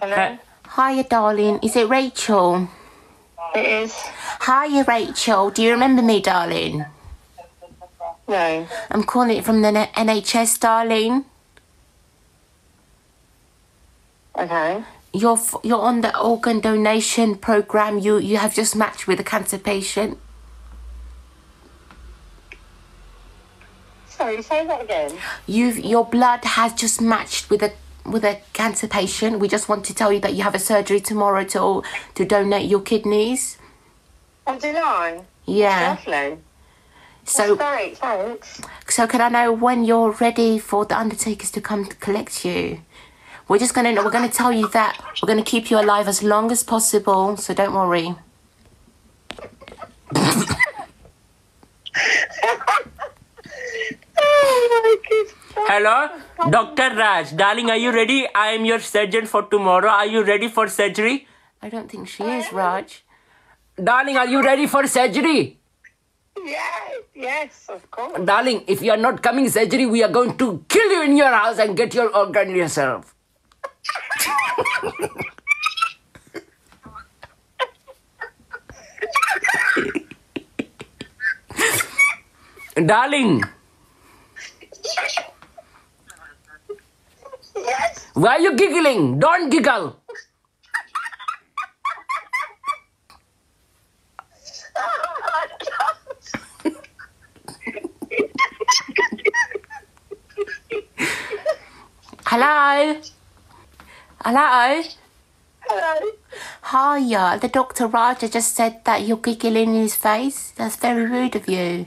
Hello? Hiya, darling. Is it Rachel? It is. Hiya, Rachel. Do you remember me, darling? No. I'm calling it from the N- NHS, darling. Okay. You're you're on the organ donation program. You you have just matched with a cancer patient. Sorry, say that again. You've your blood has just matched with a with a cancer patient. We just want to tell you that you have a surgery tomorrow to to donate your kidneys. Oh, did I? Yeah. Lovely. So Great, thanks. so can I know when you're ready for the undertakers to come to collect you? We're just gonna we're gonna tell you that we're gonna keep you alive as long as possible. So don't worry. Hello, Dr. Raj. Darling, are you ready? I am your surgeon for tomorrow. Are you ready for surgery? I don't think she is, Raj. Darling, are you ready for surgery? Yes, yes, of course. Darling, if you are not coming surgery, we are going to kill you in your house and get your organ yourself. Darling, Yes. Why are you giggling? Don't giggle. Hello. Hello. Hello. Hiya. The Dr. Raja just said that you're giggling in his face. That's very rude of you.